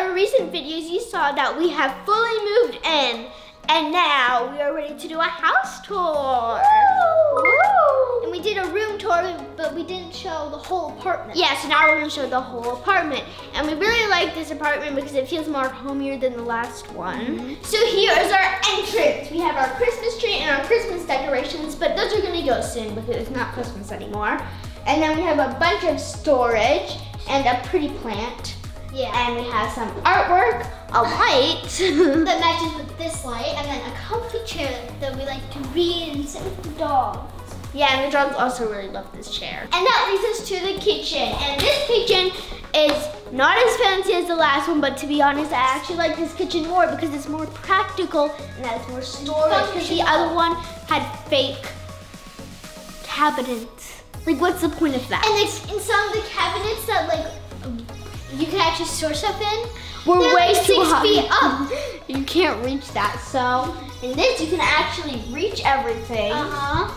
our recent videos, you saw that we have fully moved in. And now we are ready to do a house tour. Woo! And we did a room tour, but we didn't show the whole apartment. Yeah, so now we're gonna show the whole apartment. And we really like this apartment because it feels more homier than the last one. Mm-hmm. So here is our entrance. We have our Christmas tree and our Christmas decorations, but those are gonna go soon because it's not Christmas anymore. And then we have a bunch of storage and a pretty plant. Yeah. And we have some artwork, a uh, light. that matches with this light, and then a comfy chair that we like to read and sit with the dogs. Yeah, and the dogs also really love this chair. And that leads us to the kitchen. And this kitchen is not as fancy as the last one, but to be honest, I actually like this kitchen more because it's more practical and has more storage. Because the other one had fake cabinets. Like, what's the point of that? And like in some of the cabinets that like you can actually store stuff in, We're they're way like too six high. feet up. you can't reach that. So, in this, you can actually reach everything. Uh huh.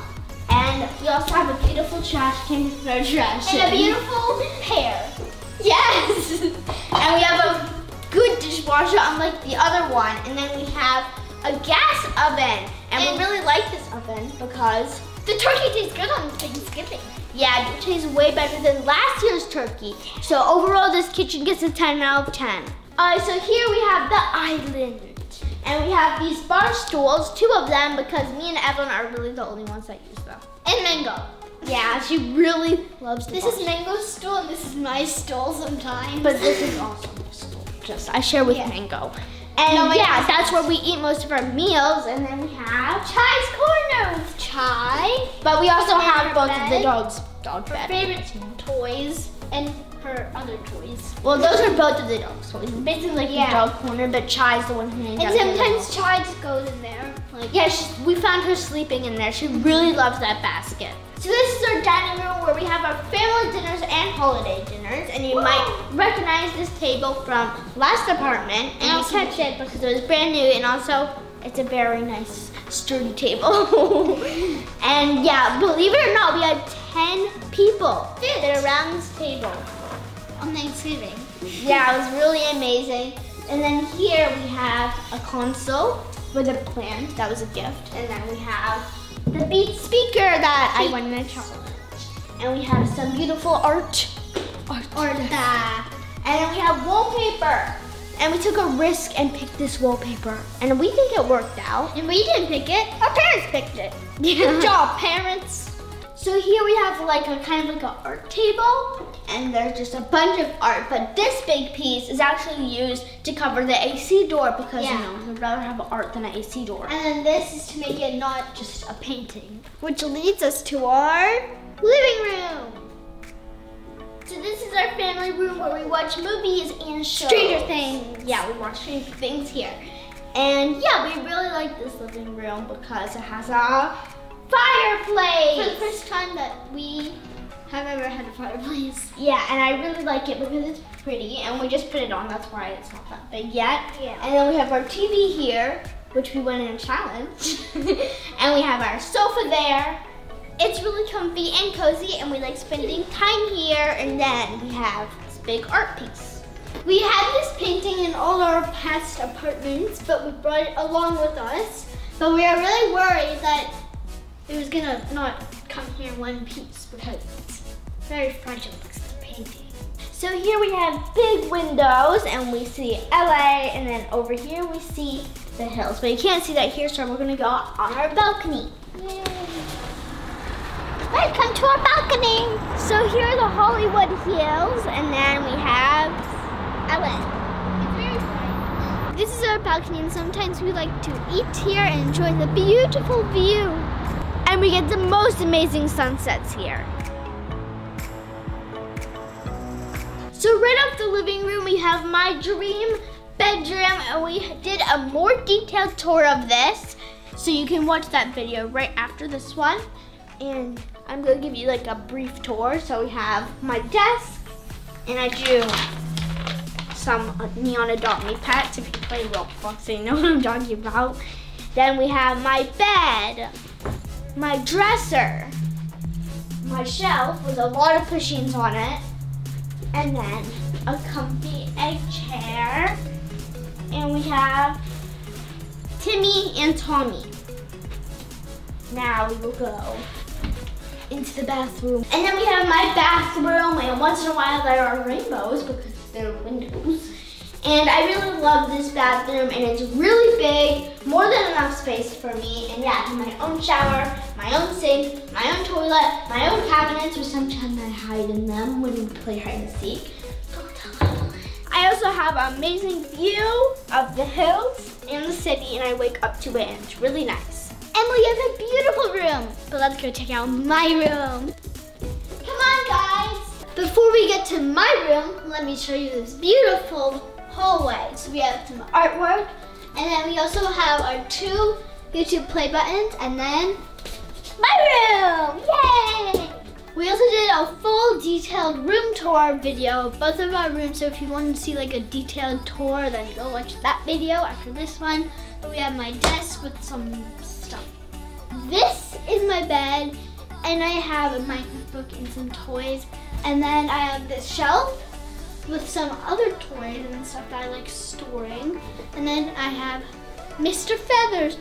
And we also have a beautiful trash can to throw trash And a beautiful pear. Yes! and we have a good dishwasher unlike the other one. And then we have a gas oven. And, And- we really like this oven because, The turkey tastes good on Thanksgiving. Yeah, it tastes way better than last year's turkey. So overall, this kitchen gets a 10 out of 10. All right, so here we have the island. And we have these bar stools, two of them, because me and Evelyn are really the only ones that use them. And mango. Yeah, she really loves This is Mango's stool and this is my stool sometimes. But this is also my stool. Just I share with Yeah. Mango. And No, oh yeah, that's where we eat most of our meals. And then we have Chai's corner. But we also have both of the dogs' dog Her bed. favorite toys and her other toys. Well, those are both of the dogs' toys. Basically like Yeah. the dog corner, but Chai's the one who hangs And sometimes Chai just goes in there. Like Yeah, she, we found her sleeping in there. She really loves that basket. So this is our dining room where we have our family dinners and holiday dinners. And you might recognize this table from last apartment. And you also- kept it because it was brand new. And also, it's a very nice sturdy table. and yeah, believe it or not, we had 10 people are around this table. on Thanksgiving. Yeah, it was really amazing. And then here we have a console with a plant. That was a gift. And then we have the Beat speaker that I won in a challenge. And we have some beautiful art. Art. That. And then we have wallpaper. And we took a risk and picked this wallpaper. And we think it worked out. And we didn't pick it. Our parents picked it. Good job, parents. So here we have like a kind of like an art table and there's just a bunch of art, but this big piece is actually used to cover the AC door because Yeah. you know, we'd rather have art than an AC door. And then this is to make it not just a painting. Which leads us to our living room. So this is our family room where we watch movies and shows. Stranger Things. Yeah, we watch Stranger Things here. And yeah, we really like this living room because it has a fireplace. For the first time that we have ever had a fireplace. Yeah, and I really like it because it's pretty and we just put it on, that's why it's not that big yet. Yeah. And then we have our TV here, which we went in a challenge. and we have our sofa there. It's really comfy and cozy and we like spending time here and then we have this big art piece. We had this painting in all our past apartments, but we brought it along with us. But we are really worried that it was gonna not come here in one piece because it's very fragile painting. So here we have big windows and we see LA and then over here we see the hills. But you can't see that here, so we're gonna go on our balcony. Welcome to our balcony. So here are the Hollywood Hills and then we have LA. It's very fun. This is our balcony, and sometimes we like to eat here and enjoy the beautiful view. And we get the most amazing sunsets here. So right off the living room, we have my dream bedroom, and we did a more detailed tour of this. So you can watch that video right after this one. And I'm gonna give you like a brief tour. So we have my desk, and I drew some uh, neon Adopt me pets. If you play Roblox, you know what I'm talking about. Then we have my bed, my dresser, my shelf with a lot of pushings on it, and then a comfy egg chair. And we have Timmy and Tommy. Now we will go into the bathroom. And then we have my bathroom, and once in a while there are rainbows because there are windows. And I really love this bathroom, and it's really big, more than enough space for me. And yeah, I have my own shower, my own sink, my own toilet, my own cabinets, which sometimes I hide in them when we play hide and seek. I also have an amazing view of the hills and the city, and I wake up to it, and it's really nice. And has a beautiful room. But let's go check out my room. Come on, guys. Before we get to my room, let me show you this beautiful hallway. So we have some artwork, and then we also have our two YouTube play buttons, and then my room. Yay! We also did a full detailed room tour video of both of our rooms. So if you want to see like a detailed tour, then go watch that video after this one. We have my desk with some stuff. This is my bed, and I have a Minecraft book and some toys. And then I have this shelf with some other toys and stuff that I like storing. And then I have Mr. Feathers.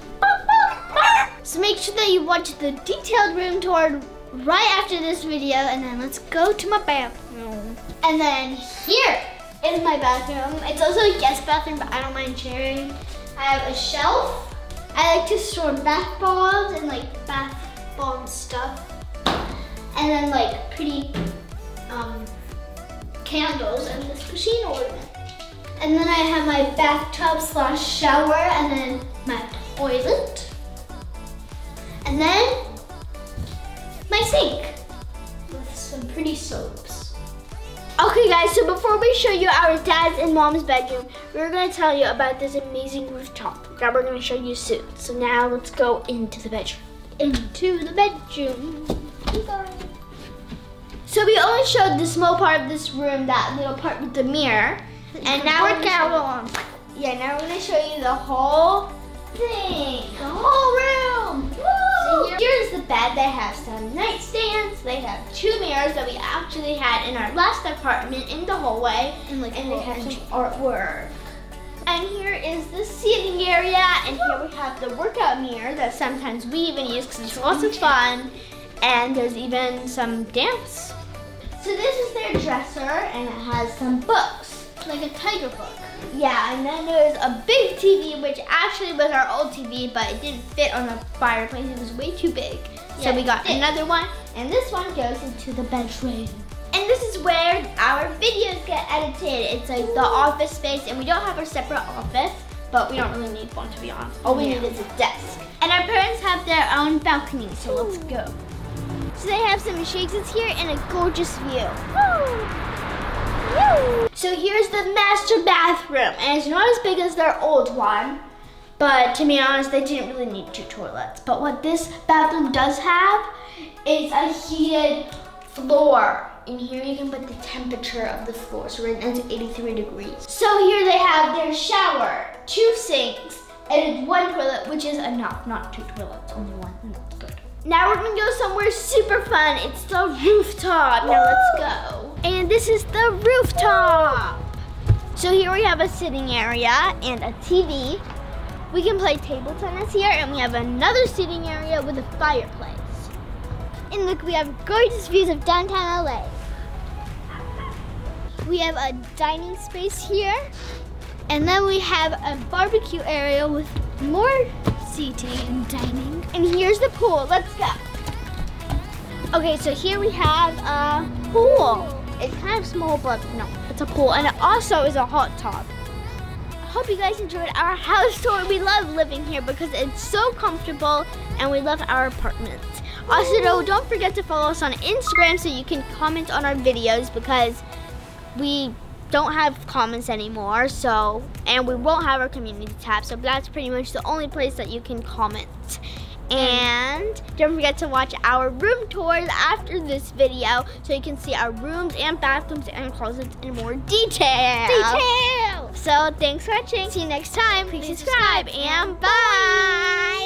So make sure that you watch the detailed room tour right after this video and then let's go to my bathroom. And then here is my bathroom. It's also a guest bathroom, but I don't mind sharing. I have a shelf. I like to store bath bombs and like bath bomb stuff. And then like pretty um, candles and this machine ornament. And then I have my bathtub slash shower and then my toilet. And then sink with some pretty soaps. Okay guys, so before we show you our dad's and mom's bedroom, we're gonna tell you about this amazing rooftop that we're gonna show you soon. So now let's go into the bedroom. Into the bedroom. So we only showed the small part of this room, that little part with the mirror. And now we're gonna yeah, now we're gonna show you the whole thing, the whole room. The bed. They have some nightstands. They have two mirrors that we actually had in our last apartment in the hallway, And like and they have some some artwork. And here is the seating area, and here we have the workout mirror that sometimes we even use because it's lots of fun. And there's even some dance. So this is their dresser, and it has some books. like a tiger book. Yeah, and then there's a big TV, which actually was our old TV, but it didn't fit on the fireplace. It was way too big. so we got another one, and this one goes into the bedroom. And this is where our videos get edited. It's like the office space, and we don't have a separate office, but we don't really need one to be honest. All we Yeah. need is a desk. And our parents have their own balcony, so let's go. So they have some shakes here and a gorgeous view. So here's the master bathroom, and it's not as big as their old one, but to be honest, they didn't really need two toilets. But what this bathroom does have is a heated floor. In here you can put the temperature of the floor, so right now it's 83 degrees. So here they have their shower, two sinks, and one toilet, which is enough, not two toilets, only one, and that's good. Now we're gonna go somewhere super fun. It's the rooftop. Now let's go. And this is the rooftop. So here we have a sitting area and a TV. We can play table tennis here, and we have another sitting area with a fireplace. And look, we have gorgeous views of downtown LA. We have a dining space here. And then we have a barbecue area with more seating and dining. And here's the pool. Let's go. Okay, so here we have a pool. It's kind of small, but no, it's a pool. And it also is a hot tub. I Hope you guys enjoyed our house tour. We love living here because it's so comfortable and we love our apartment. Also, don't forget to follow us on Instagram so you can comment on our videos because we don't have comments anymore. So, and we won't have our community tab. So that's pretty much the only place that you can comment. And don't forget to watch our room tours after this video so you can see our rooms and bathrooms and closets in more detail. Detail! So thanks for watching. See you next time. Please subscribe and bye.